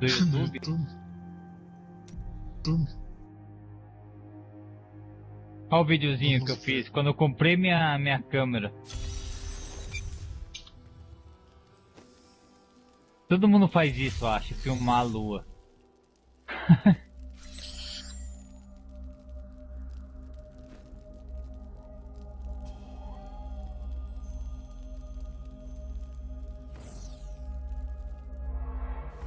Do YouTube. Olha o videozinho que eu fiz quando eu comprei minha, minha câmera. Todo mundo faz isso, eu acho, filmar a lua.